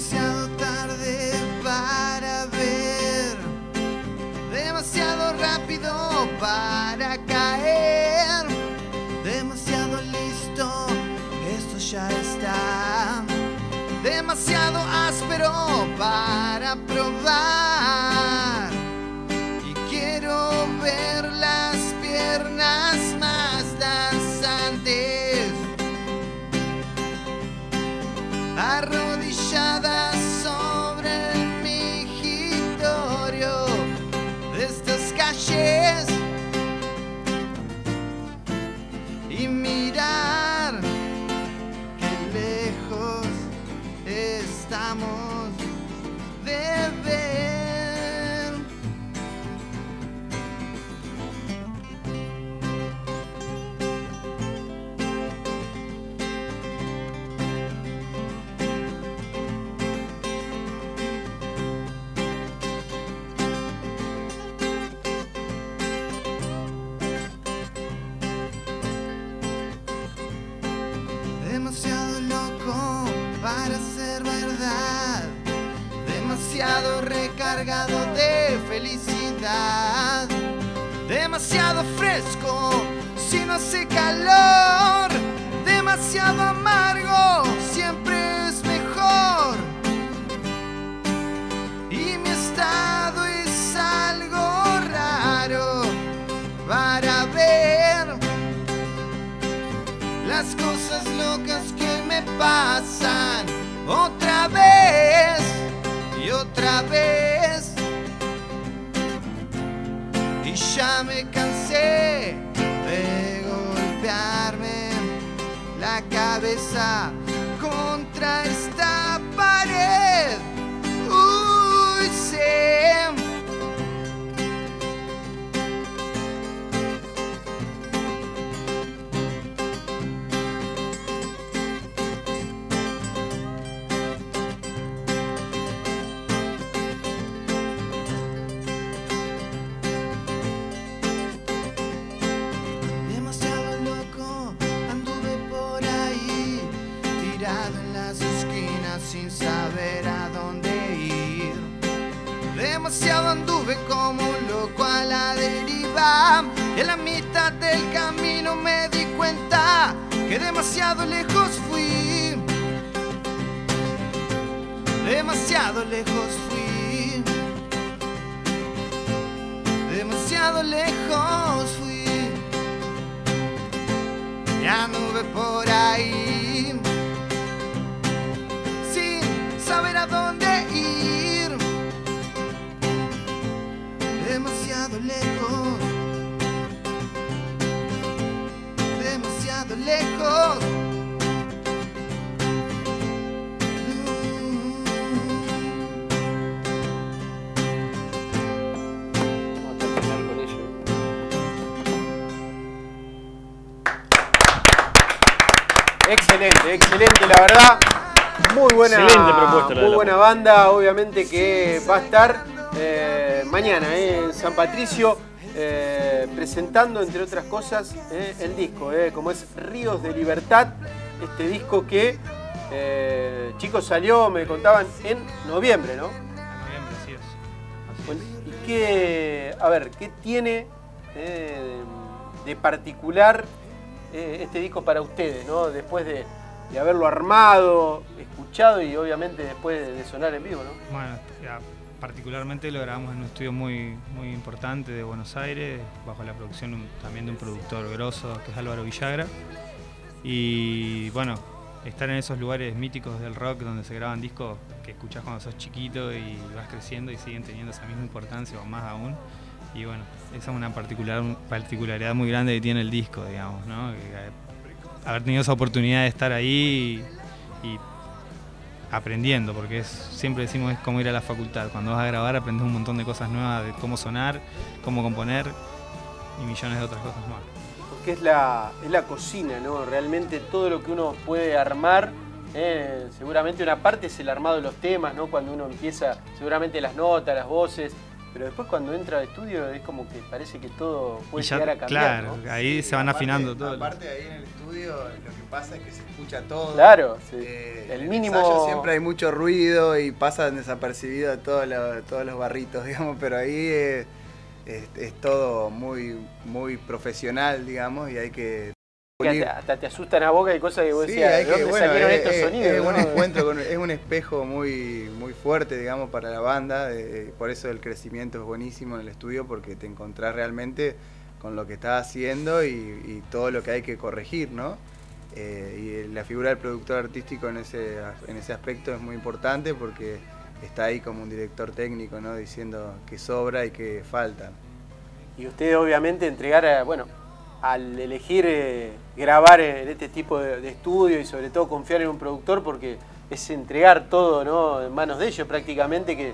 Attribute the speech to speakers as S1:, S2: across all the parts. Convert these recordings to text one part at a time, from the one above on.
S1: demasiado tarde para ver, demasiado rápido para caer, demasiado listo, esto ya está, demasiado áspero para probar. De felicidad. Demasiado fresco si no hace calor. Demasiado amargo siempre es mejor. Y mi estado es algo raro para ver las cosas locas que me pasan ya me cansé de golpearme la cabeza en las esquinas sin saber a dónde ir. Demasiado anduve como un loco a la deriva, en la mitad del camino me di cuenta que demasiado lejos fui. Demasiado lejos fui. Demasiado lejos fui. Y anduve por ahí a dónde ir. Demasiado lejos, demasiado lejos.
S2: Excelente, excelente, la verdad. Muy buena,
S3: Excelente propuesta la de
S2: muy
S3: la
S2: buena banda, obviamente que va a estar eh, mañana eh, en San Patricio eh, presentando, entre otras cosas, eh, el disco, eh, como es Ríos de Libertad, este disco que, eh, chicos, salió, me contaban, en noviembre, ¿no?
S4: noviembre, así es.
S2: Bueno, ¿Y qué, a ver, qué tiene eh, de particular eh, este disco para ustedes, ¿no? Después de, de haberlo armado, escuchado y obviamente después de, sonar en vivo, ¿no?
S4: Bueno, particularmente lo grabamos en un estudio muy, muy importante de Buenos Aires, bajo la producción también de un productor grosso que es Álvaro Villagra. Y bueno, estar en esos lugares míticos del rock donde se graban discos que escuchás cuando sos chiquito y vas creciendo y siguen teniendo esa misma importancia o más aún. Y bueno, esa es una particular, particularidad muy grande que tiene el disco, digamos, ¿no? Eh, haber tenido esa oportunidad de estar ahí y, y aprendiendo, porque es, siempre decimos es como ir a la facultad. Cuando vas a grabar aprendes un montón de cosas nuevas, de cómo sonar, cómo componer y millones de otras cosas más.
S2: Porque es la, es la cocina, ¿no? Realmente todo lo que uno puede armar, eh, seguramente una parte es el armado de los temas, ¿no? Cuando uno empieza, seguramente las notas, las voces, pero después cuando entra al estudio es como que parece que todo puede
S4: ya-
S2: llegar a cambiar,
S4: claro,
S2: ¿no?
S4: ahí se van
S5: aparte-
S4: afinando todo.
S5: Aparte ahí en el estudio lo que pasa es que se escucha todo.
S2: Claro, sí.
S5: Eh,
S2: el
S5: en
S2: mínimo...
S5: ensayo siempre hay mucho ruido y pasan desapercibidos todos los, todos los barritos, digamos, pero ahí es, es todo muy, muy profesional, digamos, y hay que
S2: hasta, hasta te asustan a boca y cosas que vos
S5: Sí,
S2: decías,
S5: hay
S2: ¿de
S5: que, bueno,
S2: salieron
S5: es,
S2: estos
S5: es-
S2: sonidos?
S5: es un
S2: no?
S5: encuentro, con- es un espejo muy, muy fuerte, digamos, para la banda. eh, por eso el crecimiento es buenísimo en el estudio, porque te encontrás realmente con lo que estás haciendo y, todo lo que hay que corregir, ¿no? Eh, y la figura del productor artístico en ese, en ese aspecto es muy importante porque está ahí como un director técnico, ¿no? Diciendo que sobra y que falta.
S2: Y usted obviamente entregar, a- bueno, al elegir eh, grabar en este tipo de, de estudio y sobre todo confiar en un productor porque es entregar todo ¿no? en manos de ellos prácticamente que,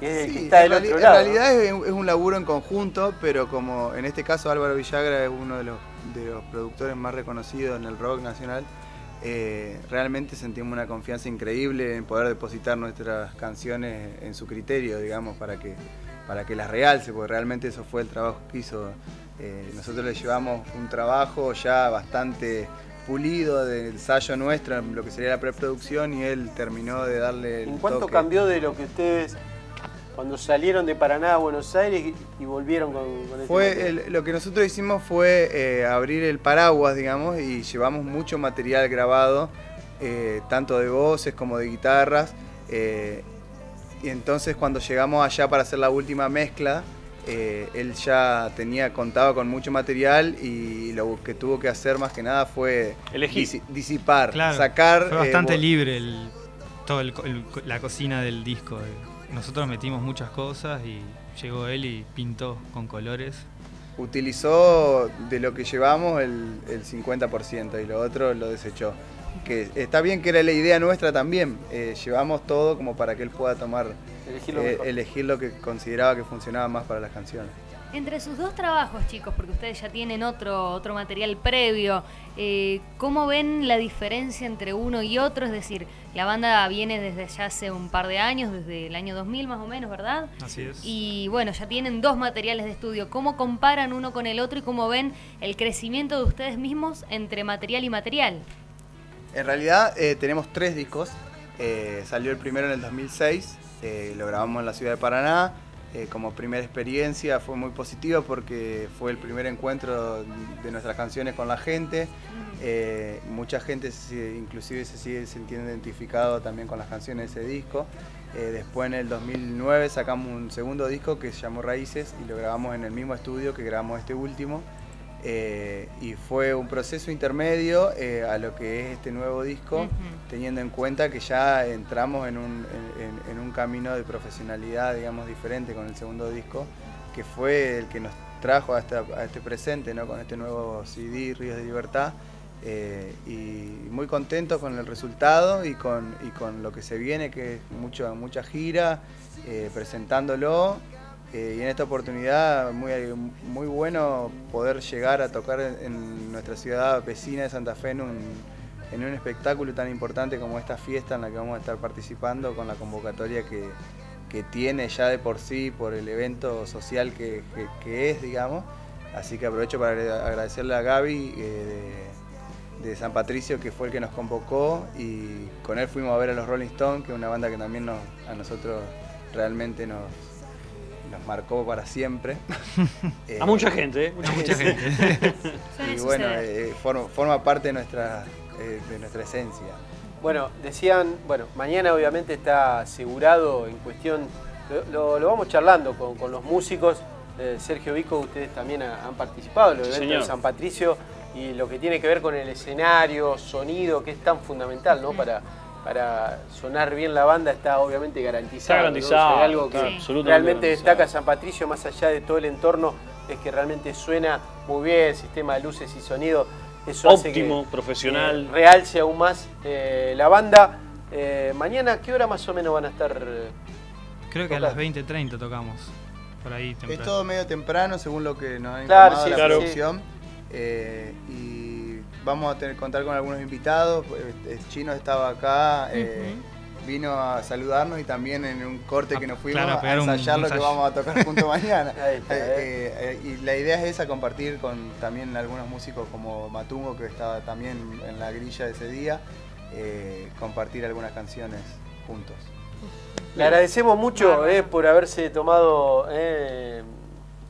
S2: que es el que
S5: Sí,
S2: está del
S5: en,
S2: otro
S5: en realidad es, es un laburo en conjunto, pero como en este caso Álvaro Villagra es uno de los, de los productores más reconocidos en el rock nacional, eh, realmente sentimos una confianza increíble en poder depositar nuestras canciones en su criterio, digamos, para que, para que las realce, porque realmente eso fue el trabajo que hizo. Eh, nosotros le llevamos un trabajo ya bastante pulido de ensayo nuestro, lo que sería la preproducción, y él terminó de darle el
S2: ¿En cuánto
S5: toque.
S2: cambió de lo que ustedes cuando salieron de Paraná a Buenos Aires y, y volvieron con, con este
S5: Fue el- lo que nosotros hicimos fue eh, abrir el paraguas, digamos, y llevamos mucho material grabado, eh, tanto de voces como de guitarras. eh, y entonces cuando llegamos allá para hacer la última mezcla, eh, él ya tenía contaba con mucho material y lo que tuvo que hacer más que nada fue
S3: Elegir.
S5: disi- disipar,
S4: Claro,
S5: sacar.
S4: Fue bastante libre el, todo el el la cocina del disco. Nosotros metimos muchas cosas y llegó él y pintó con colores.
S5: utilizó de lo que llevamos el, el 50% y lo otro lo desechó. Que está bien que era la idea nuestra también. eh, llevamos todo como para que él pueda tomar,
S2: Elegir lo
S5: eh,
S2: mejor.
S5: elegir lo que consideraba que funcionaba más para las canciones.
S6: Entre sus dos trabajos, chicos, porque ustedes ya tienen otro, otro material previo, eh, ¿cómo ven la diferencia entre uno y otro? Es decir, la banda viene desde ya hace un par de años, desde el año 2000 más o menos, ¿verdad?
S4: Así es.
S6: Y bueno, ya tienen dos materiales de estudio. ¿Cómo comparan uno con el otro y cómo ven el crecimiento de ustedes mismos entre material y material?
S5: En realidad eh, tenemos tres discos. Eh, salió el primero en el 2006, eh, lo grabamos en la ciudad de Paraná. Eh, como primera experiencia fue muy positiva porque fue el primer encuentro de nuestras canciones con la gente. Eh, mucha gente inclusive se sigue sintiendo identificado también con las canciones de ese disco. Eh, después en el 2009 sacamos un segundo disco que se llamó Raíces y lo grabamos en el mismo estudio que grabamos este último. Eh, y fue un proceso intermedio eh, a lo que es este nuevo disco, teniendo en cuenta que ya entramos en un, en- un camino de profesionalidad, digamos, diferente con el segundo disco, que fue el que nos trajo a, esta- a este presente, ¿no? con este nuevo CD, Ríos de Libertad. eh, y muy contentos con el resultado y con, y con lo que se viene, que es mucho, mucha gira, presentándolo eh, y en esta oportunidad muy, muy bueno poder llegar a tocar en, nuestra ciudad vecina de Santa Fe en un, espectáculo tan importante como esta fiesta en la que vamos a estar participando con la convocatoria que, que tiene ya de por sí por el evento social que, es, digamos. Así que aprovecho para agra- agradecerle a Gaby eh, de, de San Patricio que fue el que nos convocó y con él fuimos a ver a los Rolling Stones, que es una banda que también nos, a nosotros realmente nos, nos marcó para siempre. Eh,
S3: A mucha gente, ¿eh? Mucha,
S4: Mucha
S3: gente.
S5: y bueno, eh, forma, forma parte de nuestra, eh, de nuestra esencia.
S2: Bueno, decían, bueno, mañana obviamente está asegurado en cuestión, lo, lo- lo vamos charlando con, con los músicos. Eh, Sergio Vico, ustedes también ha- han participado en los eventos
S3: señor.
S2: de San Patricio y lo que tiene que ver con el escenario, sonido, que es tan fundamental, ¿no? Para, para sonar bien la banda está obviamente garantizado.
S3: Está
S2: ¿no?
S3: garantizado,
S2: O sea, algo que
S6: Sí.
S2: realmente destaca San Patricio, más allá de todo el entorno, es que realmente suena muy bien, el sistema de luces y sonido. Eso hace que,
S3: Óptimo, profesional.
S2: eh, realce aún más eh, la banda. Eh, mañana, ¿a qué hora más o menos van a estar? eh?
S4: Creo que a las 20.30 tocamos. Por ahí
S5: Es
S4: temprano.
S5: todo medio temprano, según lo que nos ha
S2: Claro,
S5: informado
S2: sí,
S5: la
S3: claro.
S5: producción. Eh, y vamos a tener contar con algunos invitados. El chino estaba acá, eh, vino a saludarnos y también en un corte que nos fuimos
S4: Claro, a
S5: a
S4: un
S5: ensayar lo que vamos a tocar junto mañana. Eh,
S2: eh.
S5: eh, y la idea es esa, compartir con también algunos músicos como Matungo, que estaba también en la grilla de ese día, eh, compartir algunas canciones juntos.
S2: Le agradecemos mucho eh, por haberse tomado eh,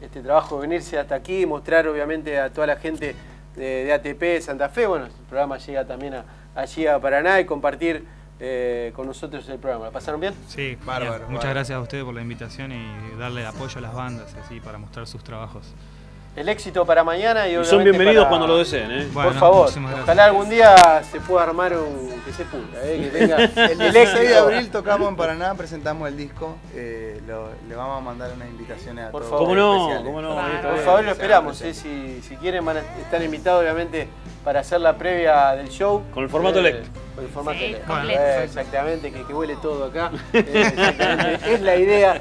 S2: este trabajo de venirse hasta aquí, mostrar obviamente a toda la gente de, de ATP Santa Fe. Bueno, el programa llega también a, allí a Paraná y compartir eh, con nosotros el programa. ¿La pasaron bien?
S4: Sí,
S5: Bárbaro.
S4: Muchas
S5: bárbaro.
S4: gracias a ustedes por la invitación y darle apoyo a las bandas así para mostrar sus trabajos.
S2: El éxito para mañana y,
S3: Y son bienvenidos
S2: para-
S3: cuando lo deseen, ¿eh?
S2: Por favor, ojalá algún día se pueda armar un que se puta, eh, que tenga
S5: El
S2: el
S5: 16 de abril tocamos en Paraná, presentamos el disco. eh, lo- le vamos a mandar unas invitaciones a
S2: Por
S5: todos.
S2: favor.
S3: ¿Cómo no?
S5: especiales.
S3: ¿Cómo no?
S6: Por
S2: favor, lo esperamos. eh, si, si quieren, van a estar invitados, obviamente, para hacer la previa del show.
S3: Con el formato
S2: Eh,
S3: elect.
S2: Con el formato
S6: Sí.
S2: Eh, exactamente, que, que huele todo acá. Eh, exactamente, es la idea.